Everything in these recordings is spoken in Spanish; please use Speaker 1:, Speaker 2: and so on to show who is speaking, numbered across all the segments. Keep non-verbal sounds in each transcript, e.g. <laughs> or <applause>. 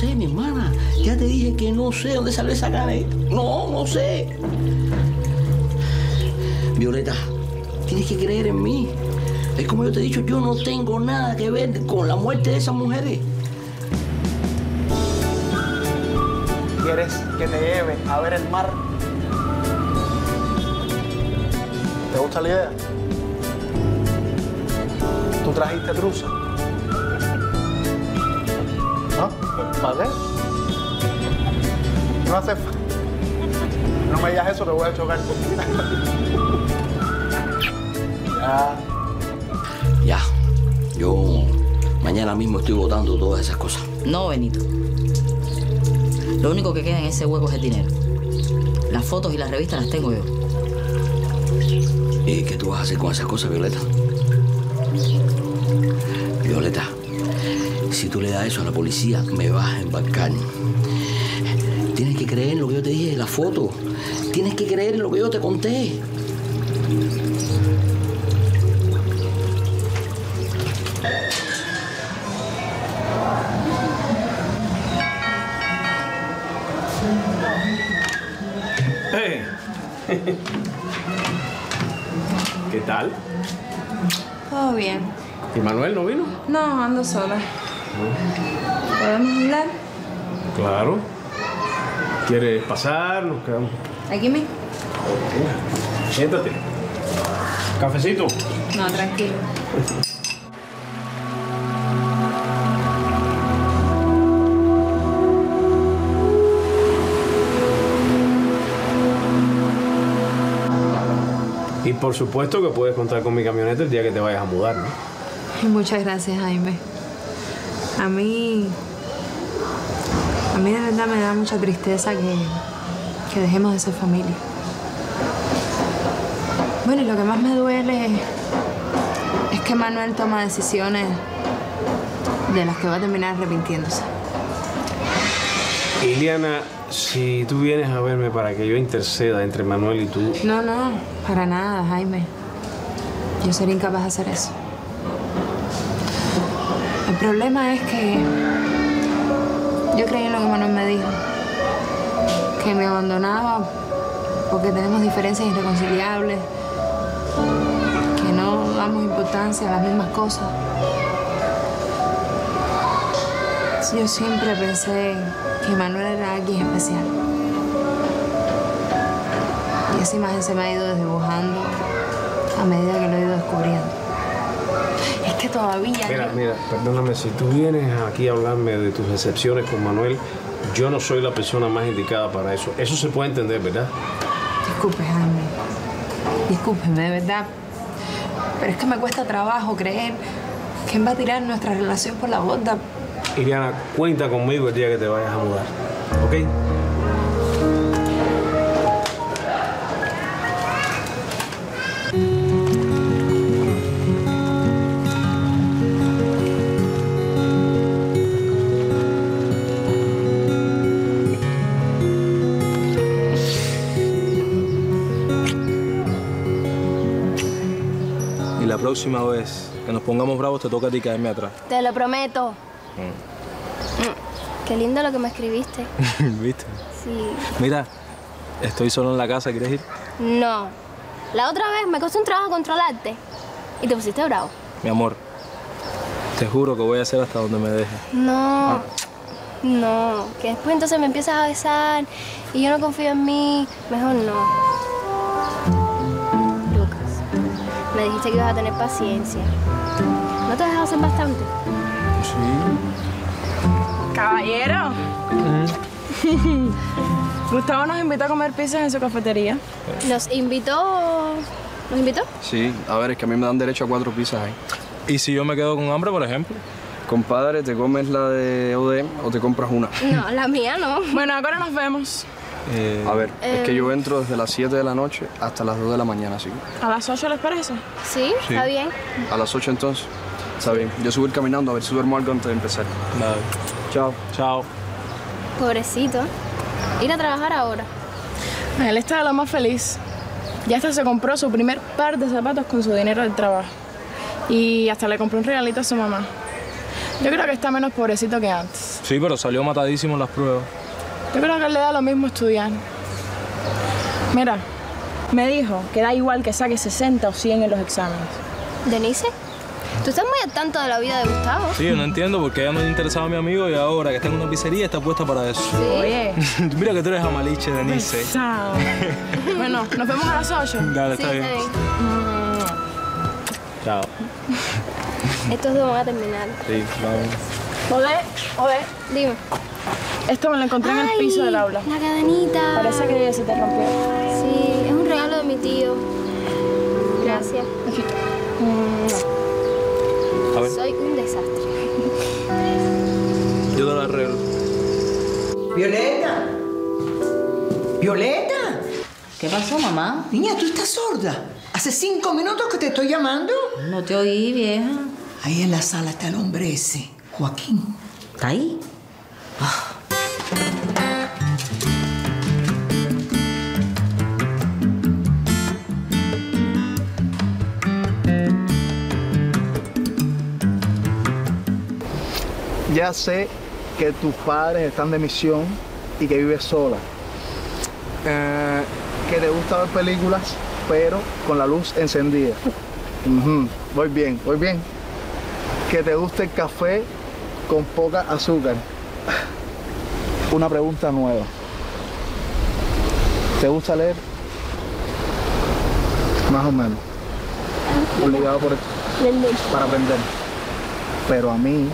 Speaker 1: sé, mi hermana. Ya te dije que no sé dónde salió esa carne. No, no sé. Violeta, tienes que creer en mí. Es como yo te he dicho, yo no tengo nada que ver con la muerte de esas mujeres.
Speaker 2: ¿Quieres que te lleve a ver el mar? ¿Te gusta la idea? ¿Tú trajiste truza? ¿Para qué? No hace falta. No me digas eso, te voy a chocar. ya.
Speaker 1: Ya, yo mañana mismo estoy votando todas esas cosas.
Speaker 3: No, Benito. Lo único que queda en ese hueco es el dinero. Las fotos y las revistas las tengo yo.
Speaker 1: ¿Y qué tú vas a hacer con esas cosas? Violeta, tú le das eso a la policía, me vas a embarcar. Tienes que creer en lo que yo te dije de la foto. Tienes que creer en lo que yo te conté.
Speaker 4: Eh. ¿Qué tal?
Speaker 5: Todo bien.
Speaker 4: ¿Y Manuel no vino?
Speaker 5: No, ando sola. ¿Podemos hablar?
Speaker 4: Claro. ¿Quieres pasar? Nos quedamos.
Speaker 5: ¿Aquí mismo?
Speaker 4: Siéntate. ¿Cafecito?
Speaker 5: No, tranquilo.
Speaker 4: Y por supuesto que puedes contar con mi camioneta el día que te vayas a mudar, ¿no?
Speaker 5: Muchas gracias, Jaime. A mí. A mí de verdad me da mucha tristeza que, que dejemos de ser familia. Bueno, y lo que más me duele es que Manuel toma decisiones de las que va a terminar arrepintiéndose.
Speaker 4: Iliana, si tú vienes a verme para que yo interceda entre Manuel y tú,
Speaker 5: No, no, para nada, Jaime. Yo sería incapaz de hacer eso. El problema es que yo creí en lo que Manuel me dijo, que me abandonaba porque tenemos diferencias irreconciliables, que no damos importancia a las mismas cosas. Yo siempre pensé que Manuel era alguien especial. Y esa imagen se me ha ido desdibujando a medida que lo he ido descubriendo. Que todavía...
Speaker 4: Mira, mira, perdóname, si tú vienes aquí a hablarme de tus decepciones con Manuel, yo no soy la persona más indicada para eso. Eso se puede entender, ¿verdad?
Speaker 5: Disculpe, Jaime. Discúlpeme, de verdad. Pero es que me cuesta trabajo creer que él va a tirar nuestra relación por la borda.
Speaker 4: Iliana, cuenta conmigo el día que te vayas a mudar, ¿ok?
Speaker 6: Próxima vez que nos pongamos bravos te toca a ti caerme atrás.
Speaker 7: Te lo prometo. Mm. Qué lindo lo que me escribiste. <laughs>
Speaker 6: ¿Viste?
Speaker 7: Sí.
Speaker 6: Mira, estoy solo en la casa, ¿quieres ir?
Speaker 7: No. La otra vez me costó un trabajo controlarte. Y te pusiste bravo.
Speaker 6: Mi amor, te juro que voy a hacer hasta donde me deje.
Speaker 7: No. No. Que después entonces me empiezas a besar y yo no confío en mí. Mejor no. Me dijiste que ibas a tener paciencia. ¿No te has dejado hacer bastante?
Speaker 8: Caballero. <laughs> Gustavo nos invitó a comer pizzas en su cafetería.
Speaker 7: ¿Nos invitó? ¿Nos invitó?
Speaker 9: Sí, a ver, es que a mí me dan derecho a cuatro pizzas ahí.
Speaker 6: ¿Y si yo me quedo con hambre, por ejemplo?
Speaker 9: Compadre, ¿te comes la de ODM o te compras una?
Speaker 7: No, la mía no.
Speaker 8: Bueno, ahora nos vemos.
Speaker 6: Eh,
Speaker 9: A ver, es que yo entro desde las 7 de la noche hasta las 2 de la mañana, ¿sí?
Speaker 8: ¿A las 8 les parece?
Speaker 7: ¿Sí? ¿Está bien?
Speaker 9: A las 8 entonces. Está bien. Yo subo ir caminando a ver si duermo algo antes de empezar.
Speaker 6: Nada.
Speaker 9: Chao.
Speaker 6: Chao.
Speaker 7: Pobrecito. Ir a trabajar ahora.
Speaker 8: Él está de lo más feliz. Ya hasta se compró su primer par de zapatos con su dinero del trabajo. Y hasta le compró un regalito a su mamá. Yo creo que está menos pobrecito que antes.
Speaker 6: Sí, pero salió matadísimo en las pruebas.
Speaker 8: Yo creo que le da lo mismo estudiar. Mira, me dijo que da igual que saque 60 o 100 en los exámenes.
Speaker 7: ¿Denise? ¿Tú estás muy al tanto de la vida de Gustavo?
Speaker 6: Sí, yo no entiendo por qué ella no le interesaba a mi amigo y ahora que está en una pizzería está puesta para eso.
Speaker 8: Oye. <laughs>
Speaker 6: Mira que tú eres amaliche, Denise.
Speaker 8: Pesado. <laughs> bueno, nos vemos a las 8.
Speaker 6: Dale,
Speaker 7: Sí,
Speaker 6: está bien. Chao.
Speaker 7: Estos dos van a terminar.
Speaker 6: Sí, vamos.
Speaker 8: Joder, joder.
Speaker 7: Dime.
Speaker 8: Esto me lo encontré en el piso del aula.
Speaker 7: La cadenita.
Speaker 8: Parece que se te rompió.
Speaker 7: Sí, es un regalo de mi tío. Gracias.
Speaker 6: A ver,
Speaker 7: Soy un desastre.
Speaker 6: yo te la arreglo.
Speaker 10: Violeta. Violeta.
Speaker 3: ¿Qué pasó, mamá?
Speaker 10: Niña, tú estás sorda. Hace cinco minutos que te estoy llamando.
Speaker 3: No te oí, vieja.
Speaker 10: Ahí en la sala está el hombre ese, Joaquín.
Speaker 3: ¿Está ahí?
Speaker 2: Ya sé que tus padres están de misión y que vives sola. Eh, que te gusta ver películas, pero con la luz encendida. Voy bien, voy bien. Que te gusta el café con poca azúcar. Una pregunta nueva. ¿Te gusta leer? Más o menos. Obligado por para aprender. Pero a mí,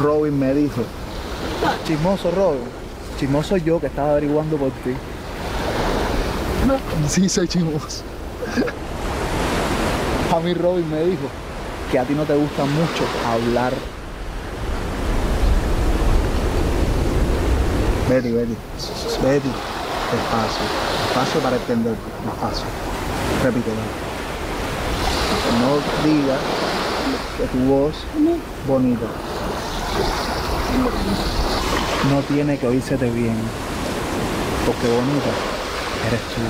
Speaker 2: Robin me dijo, chismoso Robin, chismoso yo que estaba averiguando por ti. Sí, soy chismoso. A mí Robin me dijo que a ti no te gusta mucho hablar. Betty, Betty, Betty, despacio, despacio para entender, fácil. Repítelo. No digas que tu voz bonita no tiene que oírsete bien, porque bonita eres tú.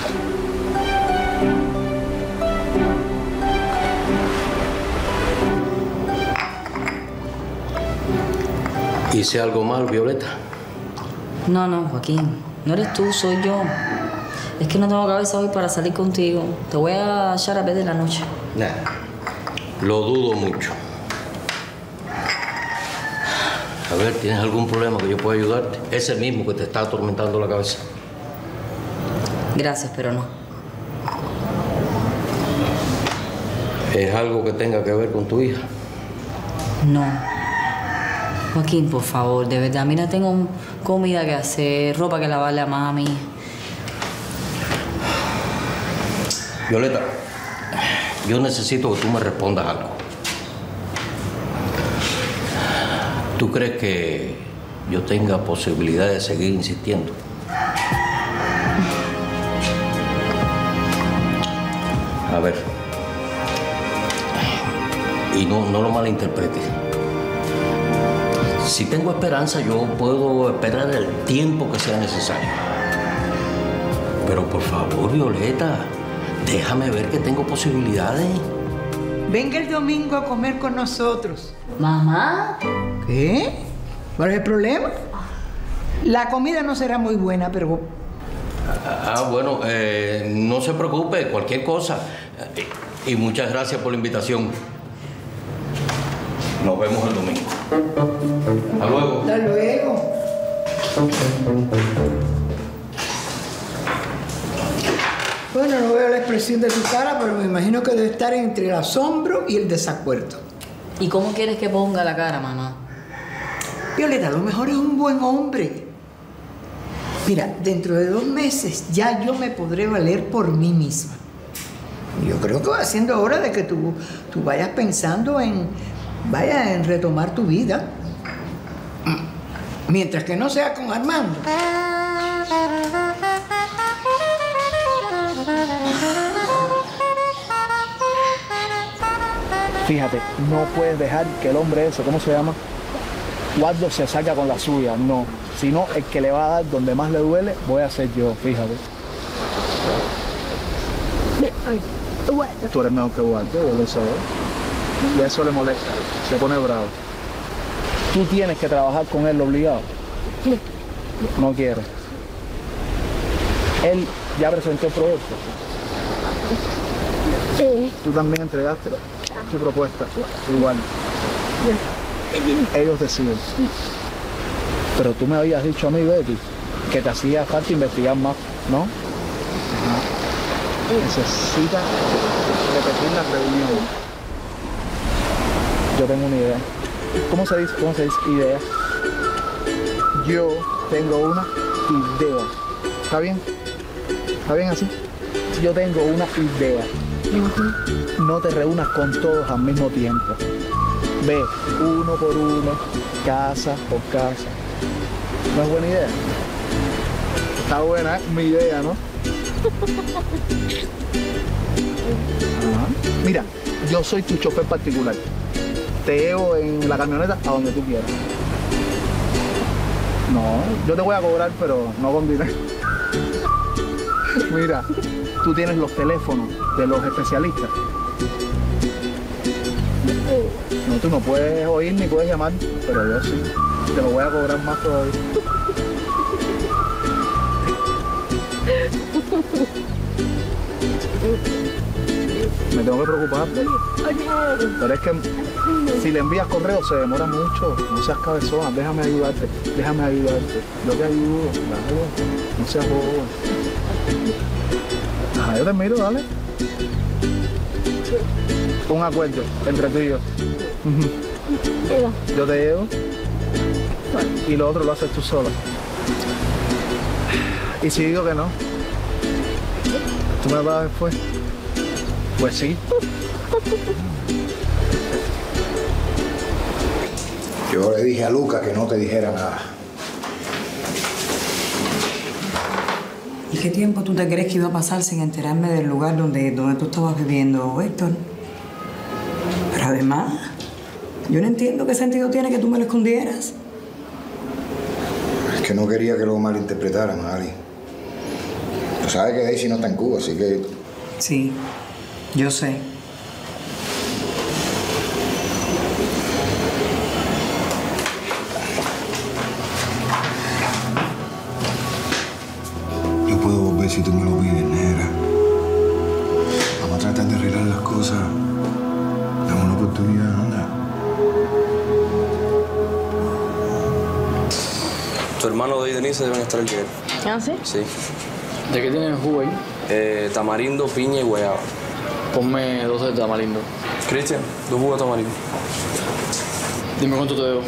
Speaker 1: ¿Hice algo mal, Violeta?
Speaker 3: No, no, Joaquín. No eres tú, soy yo. Es que no tengo cabeza hoy para salir contigo. Te voy a echar a ver de la noche.
Speaker 1: Nah, lo dudo mucho. A ver, ¿tienes algún problema que yo pueda ayudarte? Ese mismo que te está atormentando la cabeza.
Speaker 3: Gracias, pero no.
Speaker 1: ¿Es algo que tenga que ver con tu hija?
Speaker 3: No. Joaquín, por favor, de verdad. Mira, tengo comida que hacer, ropa que lavarle a mami.
Speaker 1: Violeta, yo necesito que tú me respondas algo. ¿Tú crees que yo tenga posibilidad de seguir insistiendo? A ver. Y no, no lo malinterpretes. Si tengo esperanza, yo puedo esperar el tiempo que sea necesario. Pero por favor, Violeta, déjame ver que tengo posibilidades.
Speaker 10: Venga el domingo a comer con nosotros.
Speaker 3: Mamá.
Speaker 10: ¿Qué? ¿Cuál es el problema? La comida no será muy buena, pero
Speaker 1: Ah, bueno, eh, no se preocupe, cualquier cosa. Y muchas gracias por la invitación. Nos vemos el domingo. Hasta luego.
Speaker 10: hasta luego. Bueno, no veo la expresión de tu cara, pero me imagino que debe estar entre el asombro y el desacuerdo.
Speaker 3: ¿Y cómo quieres que ponga la cara, mamá?
Speaker 10: Violeta, a lo mejor es un buen hombre. Mira, dentro de dos meses ya yo me podré valer por mí misma. Yo creo que va siendo hora de que tú, tú vayas pensando en, vaya, en retomar tu vida. Mientras que no sea con Armando.
Speaker 2: Fíjate, no puedes dejar que el hombre ese, ¿cómo se llama? Waldo se saca con la suya, no. Sino el que le va a dar donde más le duele, voy a ser yo, fíjate. Tú eres mejor que Waldo, yo lo sé. Y eso le molesta, se pone bravo. tú tienes que trabajar con él obligado. No quiere. Él ya presentó el proyecto. Tú también entregaste tu propuesta. Igual. Ellos deciden. Pero tú me habías dicho a mí, Betty, que te hacía falta investigar más, ¿no? Ajá. Necesita repetir la reunión. Yo tengo una idea. ¿Cómo se dice? ¿Cómo se dice? Idea. Yo tengo una idea. ¿Está bien? ¿Está bien así? Yo tengo una idea. No te reúnas con todos al mismo tiempo. Ve uno por uno, casa por casa. ¿No es buena idea? Está buena, mi idea, ¿no? Ajá. Mira, yo soy tu chofer particular. Te llevo en la camioneta a donde tú quieras. No, yo te voy a cobrar, pero no con dinero. <laughs> Mira, tú tienes los teléfonos de los especialistas. Tú no puedes oír ni puedes llamar, pero yo sí. Te lo voy a cobrar más todavía. Me tengo que preocupar. Pero es que si le envías correo se demora mucho. No seas cabezona, déjame ayudarte. Déjame ayudarte. Yo te ayudo, claro. No seas bobo. Ajá, yo te miro, dale. Un acuerdo entre tú y yo. Yo te llevo y lo otro lo haces tú sola. Y si digo que no, ¿tú me pagas después? Pues sí.
Speaker 11: Yo le dije a Luca que no te dijera nada.
Speaker 12: ¿Y qué tiempo tú te crees que iba a pasar sin enterarme del lugar donde, donde tú estabas viviendo, Héctor? Yo no entiendo qué sentido tiene que tú me lo escondieras.
Speaker 11: Es que no quería que lo malinterpretaran, Ali. Tú sabes que Daisy no está en Cuba, así que
Speaker 12: Sí, yo sé.
Speaker 11: yo puedo volver si tú me lo pides, negra. Vamos a tratar de arreglar las cosas. Dame una oportunidad,
Speaker 13: Tu hermano y Denise deben estar aquí.
Speaker 8: ¿Ah, sí?
Speaker 13: Sí.
Speaker 14: ¿De qué tienen el jugo ahí?
Speaker 13: Eh, tamarindo, piña y guayaba.
Speaker 14: Ponme dos de tamarindo.
Speaker 13: Cristian, dos jugos de tamarindo.
Speaker 14: Dime cuánto te debo.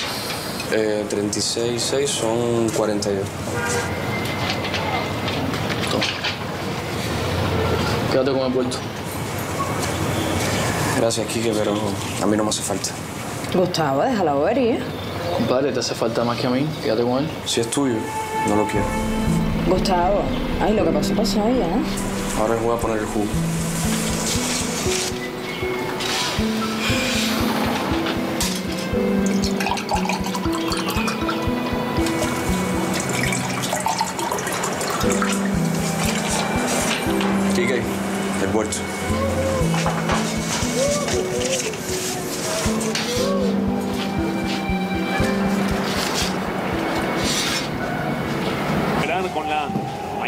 Speaker 13: Eh, 36, 6 son 42.
Speaker 14: Quédate con el puerto.
Speaker 13: Gracias, Kike, pero a mí no me hace falta.
Speaker 8: Gustavo, déjala ver, ¿eh?
Speaker 14: Compadre, te hace falta más que a mí. Quédate con él.
Speaker 13: Si es tuyo, no lo quiero.
Speaker 8: Gustavo, ay, lo que pasó, pasó ya.
Speaker 13: Ahora les voy a poner el jugo. Kike, el puerto.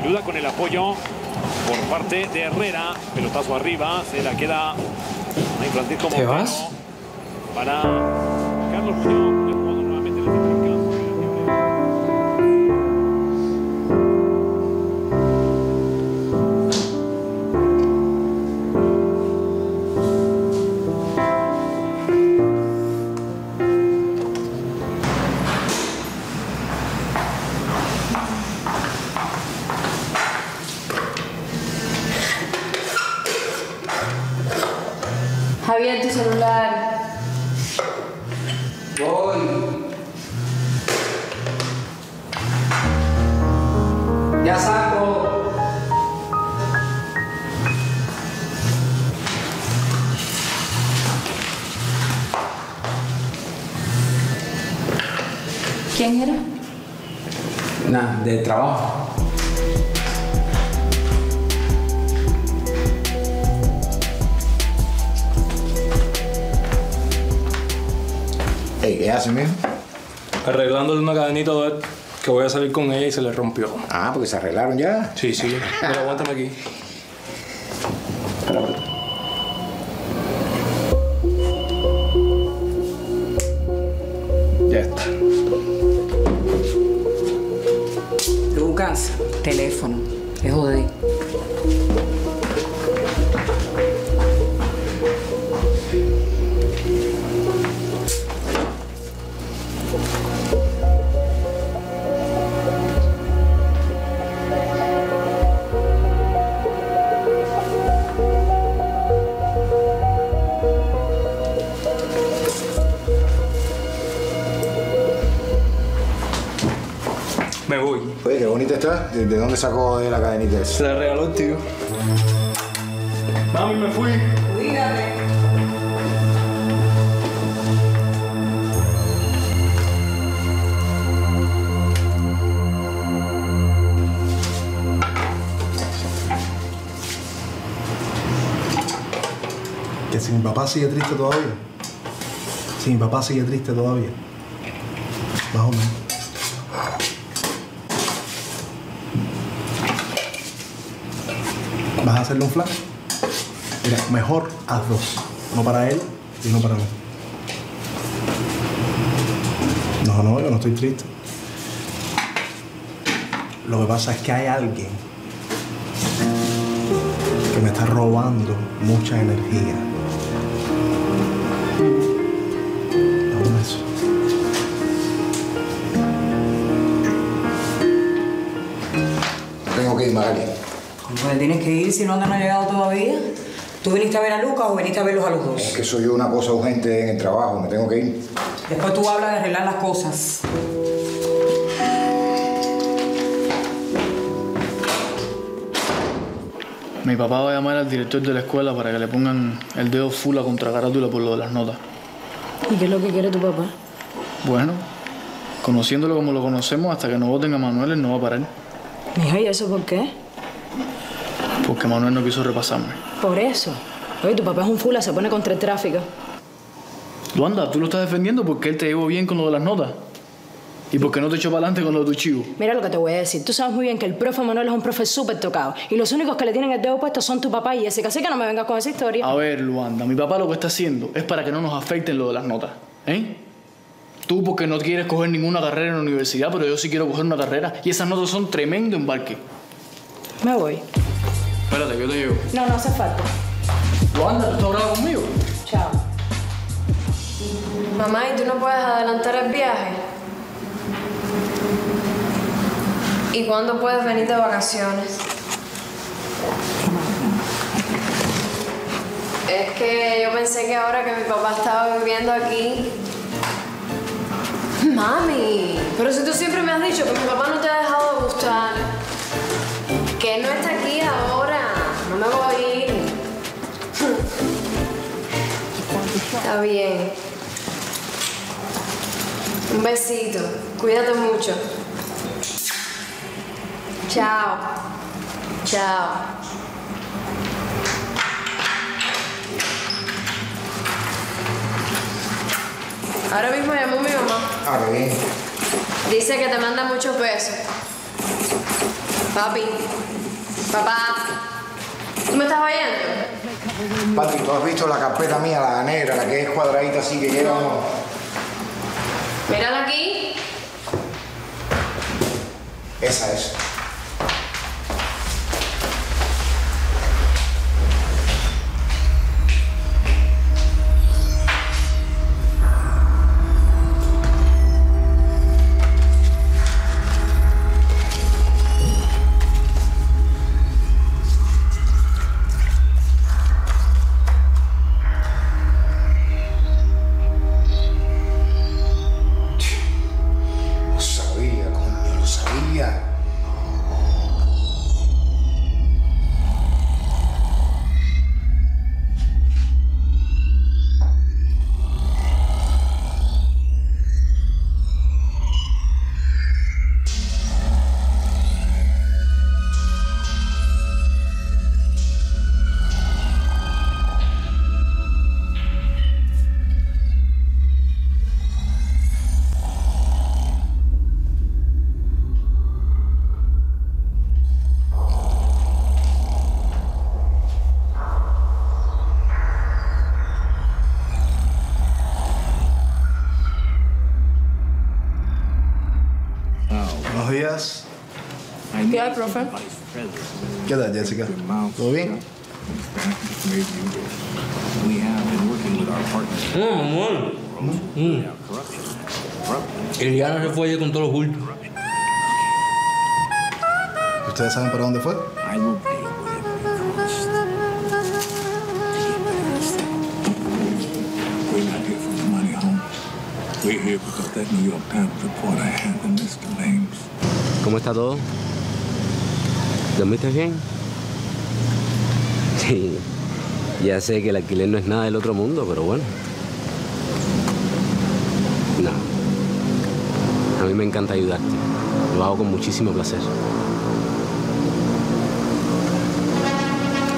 Speaker 15: Ayuda con el apoyo por parte de Herrera. Pelotazo arriba, se la queda a Francisco
Speaker 6: ¿Te vas?
Speaker 15: Para Carlos Muñoz,
Speaker 11: Ey, ¿qué haces, mijo?
Speaker 6: Arreglándole una cadenita de que voy a salir con ella y se le rompió.
Speaker 11: Ah, porque se arreglaron ya.
Speaker 6: Sí, sí. Mira, aguántame aquí.
Speaker 11: Sacó de la cadenita esa?
Speaker 6: Se la regaló el tío. Mami, me fui.
Speaker 12: Cuídate.
Speaker 16: Que si mi papá sigue triste todavía. Si mi papá sigue triste todavía. Más o menos. ¿Vas a hacerle un flash? Mira, mejor haz dos. Uno para él y uno para mí. No, no, yo no estoy triste. Lo que pasa es que hay alguien que me está robando mucha energía.
Speaker 12: Pues tienes que ir si no andan no han llegado todavía. ¿Tú viniste a ver a Lucas o viniste a verlos a los
Speaker 11: Es
Speaker 12: dos?
Speaker 11: que soy yo una cosa urgente en el trabajo, me tengo que ir.
Speaker 12: Después tú hablas de arreglar las cosas.
Speaker 14: Mi papá va a llamar al director de la escuela para que le pongan el dedo full a contracarátula por lo de las notas.
Speaker 17: ¿Y qué es lo que quiere tu papá?
Speaker 14: Bueno, conociéndolo como lo conocemos, hasta que no voten a Manuel, él no va a parar.
Speaker 17: Mija, ¿y eso por qué?
Speaker 14: Porque Manuel no quiso repasarme.
Speaker 17: Por eso. Oye, tu papá es un fula, se pone contra el tráfico.
Speaker 14: Luanda, tú lo estás defendiendo porque él te llevó bien con lo de las notas. Y porque no te echó para adelante con lo de tu chivo.
Speaker 17: Mira lo que te voy a decir. Tú sabes muy bien que el profe Manuel es un profe súper tocado. Y los únicos que le tienen el dedo puesto son tu papá y ese. Así que no me vengas con esa historia.
Speaker 14: A ver, Luanda, mi papá lo que está haciendo es para que no nos afecten lo de las notas. ¿Eh? Tú porque no quieres coger ninguna carrera en la universidad, pero yo sí quiero coger una carrera. Y esas notas son tremendo embarque.
Speaker 17: Me voy.
Speaker 14: Espérate, yo te llevo.
Speaker 17: No, no hace falta.
Speaker 14: Luanda, ¿tú estás bravo conmigo?
Speaker 17: Chao.
Speaker 18: Mamá, ¿y tú no puedes adelantar el viaje? ¿Y cuándo puedes venir de vacaciones? Es que yo pensé que ahora que mi papá estaba viviendo aquí... Mami, pero si tú siempre me has dicho que mi papá no te ha dejado de gustar, que él no está aquí ahora, me voy a ir. Está bien. Un besito. Cuídate mucho. Chao. Chao. Ahora mismo llamó mi mamá.
Speaker 11: Ah, qué bien.
Speaker 18: Dice que te manda muchos besos. Papi. Papá. ¿Tú me estás oyendo?
Speaker 11: Pati, ¿tú has visto la carpeta mía, la negra, la que es cuadradita así que lleva uno?
Speaker 18: Mírala aquí.
Speaker 11: Esa es.
Speaker 8: ¿Qué hay, profe?
Speaker 19: ¿Qué tal, Jessica? ¿Todo bien?
Speaker 20: No, mamón. Mm. Eliana se fue ayer con todos los bultos.
Speaker 19: ¿Ustedes saben para dónde fue?
Speaker 21: ¿Cómo está todo? ¿Dormiste bien? Sí. Ya sé que el alquiler no es nada del otro mundo, pero bueno. No. A mí me encanta ayudarte. Lo hago con muchísimo placer.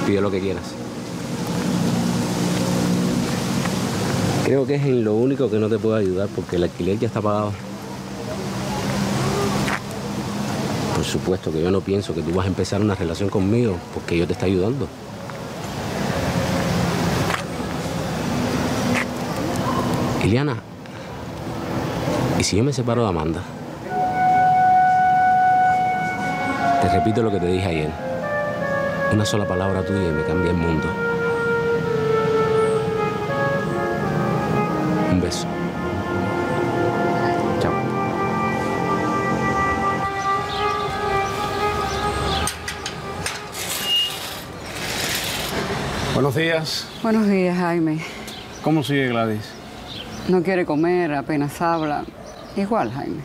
Speaker 21: Pide lo que quieras. Creo que es en lo único que no te puedo ayudar porque el alquiler ya está pagado. Por supuesto que yo no pienso que tú vas a empezar una relación conmigo porque yo te está ayudando. Iliana, ¿y si yo me separo de Amanda? Te repito lo que te dije ayer. Una sola palabra tuya me cambia el mundo.
Speaker 4: Buenos días.
Speaker 22: Buenos días, Jaime.
Speaker 4: ¿Cómo sigue Gladys?
Speaker 22: No quiere comer, apenas habla. Igual, Jaime.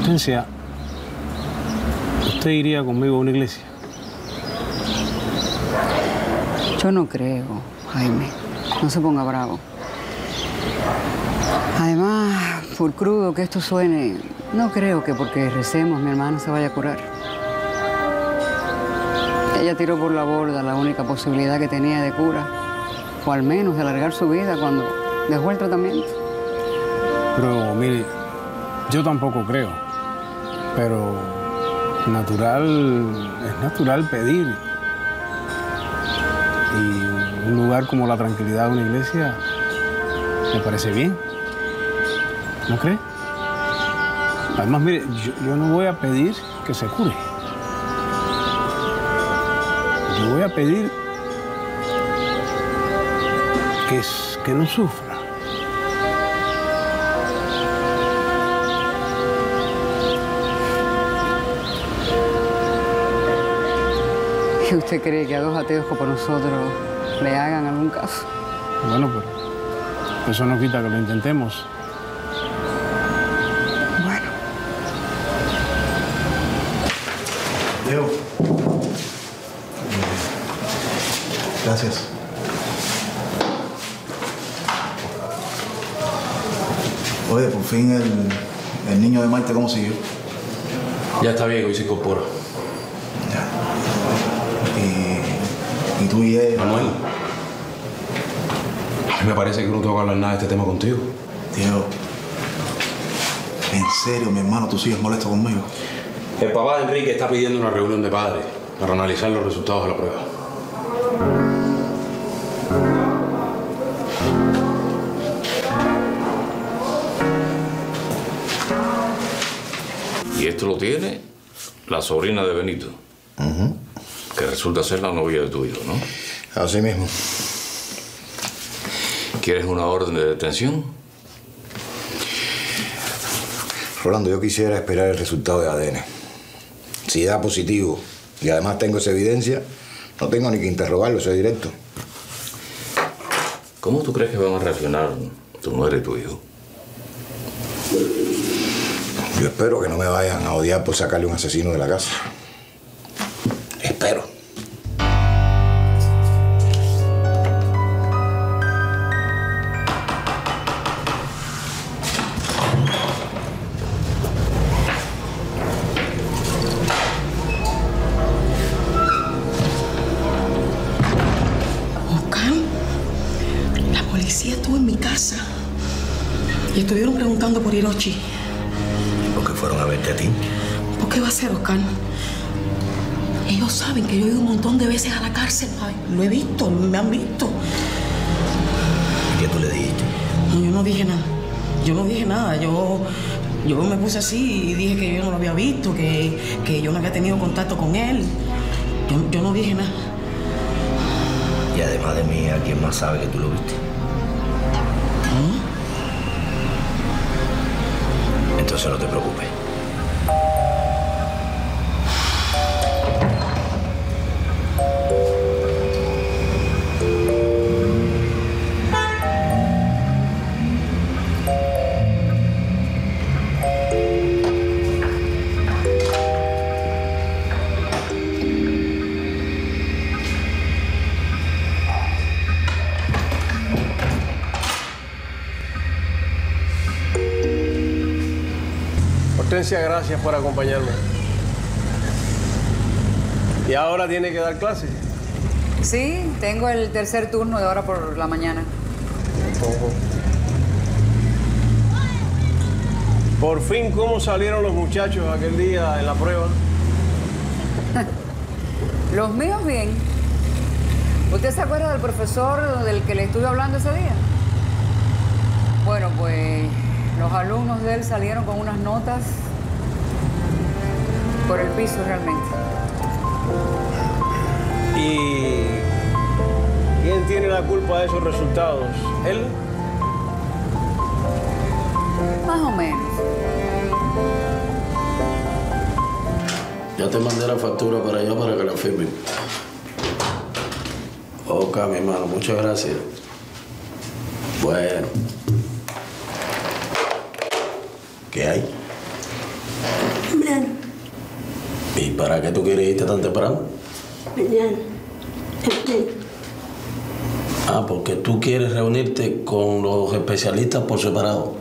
Speaker 4: Hortensia, ¿usted iría conmigo a una iglesia?
Speaker 22: Yo no creo, Jaime. No se ponga bravo. Además, por crudo que esto suene, no creo que porque recemos mi hermano se vaya a curar. Ella tiró por la borda la única posibilidad que tenía de cura, o al menos de alargar su vida cuando dejó el tratamiento.
Speaker 4: Pero mire, yo tampoco creo. Pero natural, es natural pedir. Y un lugar como la tranquilidad de una iglesia me parece bien. ¿No cree? Además, mire, yo, yo no voy a pedir que se cure. Yo voy a pedir que, que no sufra.
Speaker 22: ¿Y usted cree que a dos ateos como nosotros le hagan algún caso?
Speaker 4: Bueno, pero eso no quita que lo intentemos.
Speaker 22: Bueno.
Speaker 19: Diego. Gracias. Oye, por fin el, el niño de Maite, ¿cómo siguió?
Speaker 20: Ya está bien, hoy se incorpora.
Speaker 19: Y, y tú y él.
Speaker 20: Manuel. A mí me parece que no tengo que hablar nada de este tema contigo.
Speaker 19: Diego. En serio, mi hermano, tú sigues molesto conmigo.
Speaker 20: El papá de Enrique está pidiendo una reunión de padres para analizar los resultados de la prueba.
Speaker 23: La sobrina de Benito, que resulta ser la novia de tu hijo, ¿no?
Speaker 11: Así mismo.
Speaker 23: ¿Quieres una orden de detención?
Speaker 11: Rolando, yo quisiera esperar el resultado de ADN. Si da positivo y además tengo esa evidencia, no tengo ni que interrogarlo, soy directo.
Speaker 23: ¿Cómo tú crees que van a reaccionar tu mujer y tu hijo?
Speaker 11: Yo espero que no me vayan a odiar por sacarle un asesino de la casa.
Speaker 24: Cárcel. Lo he visto, me han visto.
Speaker 11: ¿Y qué tú le dijiste?
Speaker 24: No, yo no dije nada. yo no dije nada. Yo, yo me puse así y dije que yo no lo había visto, que, que yo no había tenido contacto con él. Yo, yo no dije nada.
Speaker 25: Y además de mí, ¿alguien más sabe que tú lo viste? Entonces no te preocupes.
Speaker 4: Gracias por acompañarme. ¿Y ahora tiene que dar clases?
Speaker 22: Sí, tengo el tercer turno de ahora por la mañana.
Speaker 4: Por fin, ¿cómo salieron los muchachos aquel día en la prueba? <laughs>
Speaker 22: Los míos bien. ¿Usted se acuerda del profesor del que le estuve hablando ese día? Bueno, pues los alumnos de él salieron con unas notas por el piso realmente.
Speaker 4: ¿Y quién tiene la culpa de esos resultados? ¿Él?
Speaker 22: Más o menos.
Speaker 1: Ya te mandé la factura para allá para que la firmen. Ok, mi hermano, muchas gracias. Bueno. ¿Qué hay?
Speaker 26: Mañana,
Speaker 1: ¿Y para qué tú quieres irte tan temprano?
Speaker 26: mañana.
Speaker 1: Ah, porque tú quieres reunirte con los especialistas por separado.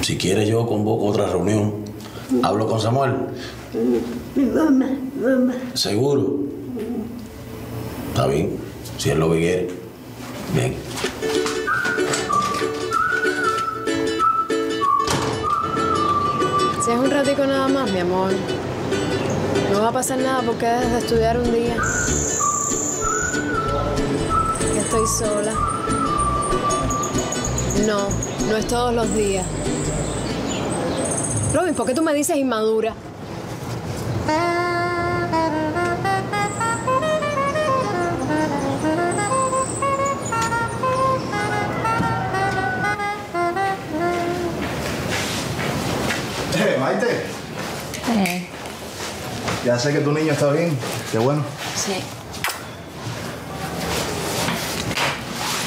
Speaker 1: Si quieres yo convoco otra reunión. Hablo con Samuel.
Speaker 26: Mamá, mamá.
Speaker 1: ¿Seguro? Está bien, si es lo que quiere. Bien.
Speaker 18: Si es un ratico nada más, mi amor. No va a pasar nada porque dejes de estudiar un día. Estoy sola. No, no es todos los días. Robin, ¿por qué tú me dices inmadura?
Speaker 16: Maite, ya sé que tu niño está bien. Qué bueno.
Speaker 27: sí.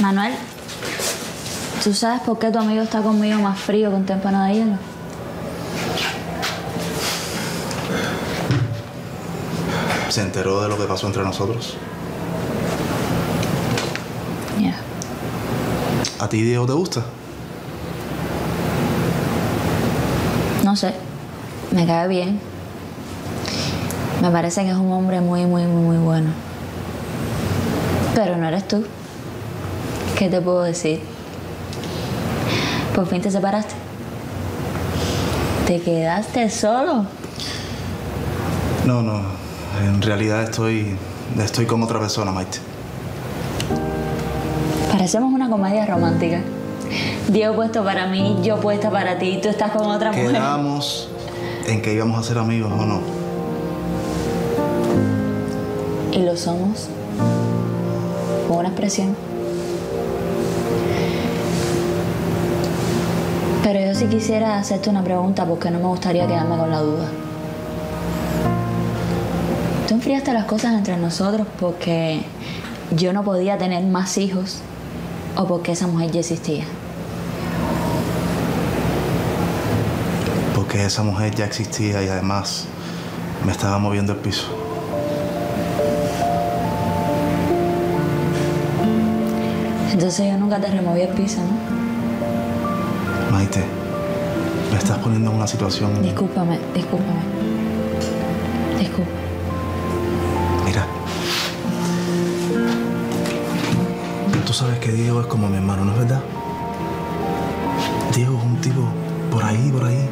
Speaker 27: Manuel, ¿tú sabes por qué tu amigo está conmigo más frío un témpano de hielo?
Speaker 16: ¿Se enteró de lo que pasó entre nosotros?
Speaker 27: Ya.
Speaker 16: ¿A ti Diego te gusta?
Speaker 27: No sé, me cae bien. Me parece que es un hombre muy, muy, muy, muy bueno. Pero no eres tú. ¿Qué te puedo decir? Por fin te separaste. ¿Te quedaste solo?
Speaker 16: No, no. En realidad estoy, estoy con otra persona, Maite.
Speaker 27: Parecemos una comedia romántica. Diego puesto para mí, yo puesta para ti, tú estás con otra mujer.
Speaker 16: Quedamos en que íbamos a ser amigos o no.
Speaker 27: Y lo somos. Con una expresión. Pero yo sí quisiera hacerte una pregunta porque no me gustaría quedarme con la duda. Tú enfriaste las cosas entre nosotros porque yo no podía tener más hijos o porque esa mujer ya existía.
Speaker 16: Porque esa mujer ya existía y además me estaba moviendo el piso.
Speaker 27: Entonces yo nunca te removí el piso, ¿no?
Speaker 16: Maite, me estás poniendo en una situación.
Speaker 27: Discúlpame, discúlpame. Disculpa.
Speaker 16: Mira. Tú sabes que Diego es como mi hermano, ¿no es verdad? Diego es un tipo por ahí, por ahí.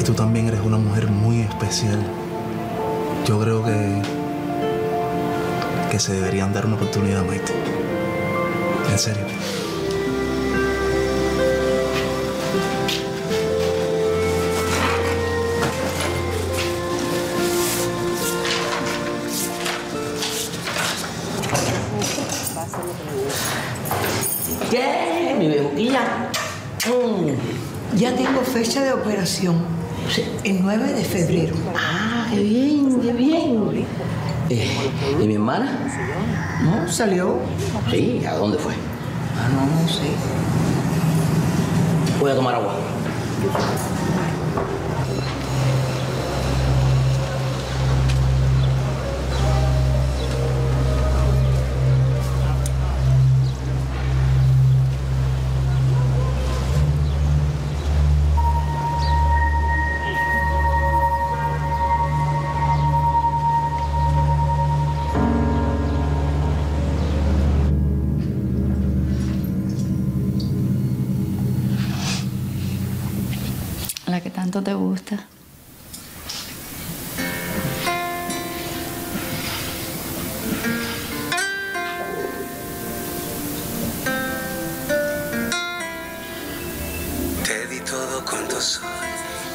Speaker 16: Y tú también eres una mujer muy especial. Yo creo que. que se deberían dar una oportunidad, Maite. En serio.
Speaker 1: ¿Qué? Mi bejuquilla. Mm.
Speaker 28: Ya tengo fecha de operación. El 9 de febrero.
Speaker 1: Ah, qué bien, qué bien. Eh, ¿Y mi hermana?
Speaker 28: No, salió
Speaker 1: Sí, ¿a dónde fue?
Speaker 28: Ah, no, no sé.
Speaker 1: Voy a tomar agua.
Speaker 27: Te
Speaker 29: di todo cuanto soy,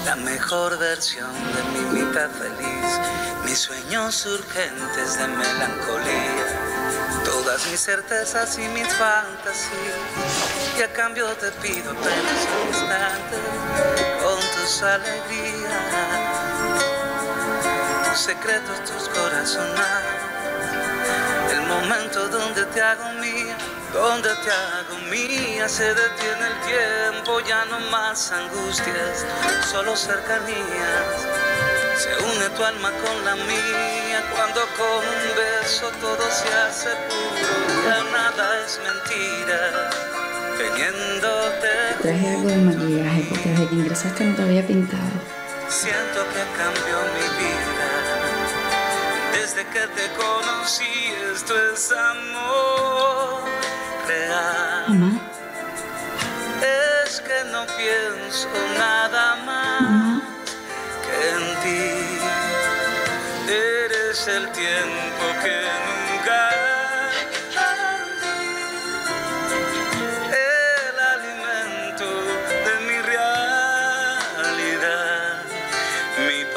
Speaker 29: la mejor versión de mi mitad feliz, mis sueños urgentes de melancolía, todas mis certezas y mis fantasías, y a cambio te pido apenas un instante tus alegrías, tus secretos, tus corazonados, el momento donde te hago mía, donde te hago mía, se detiene el tiempo, ya no más angustias, solo cercanías. Se une tu alma con la mía cuando con un beso todo se hace puro, ya nada es mentira, teniéndote
Speaker 27: Traje algo de maquillaje porque desde que ingresaste no te había pintado.
Speaker 29: Siento que cambió mi vida. Desde que te conocí, esto es amor real.
Speaker 27: Mamá,
Speaker 29: Es que no pienso nada más que en ti. Eres el tiempo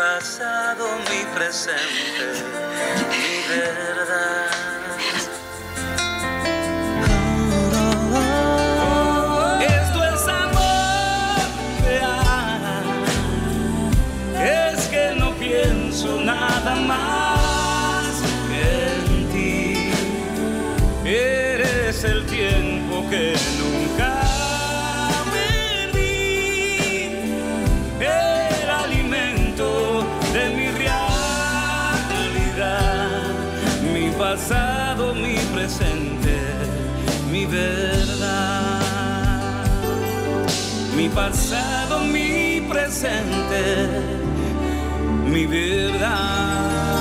Speaker 29: pasado, mi presente, mi verdad. Pasado, mi presente, mi verdad.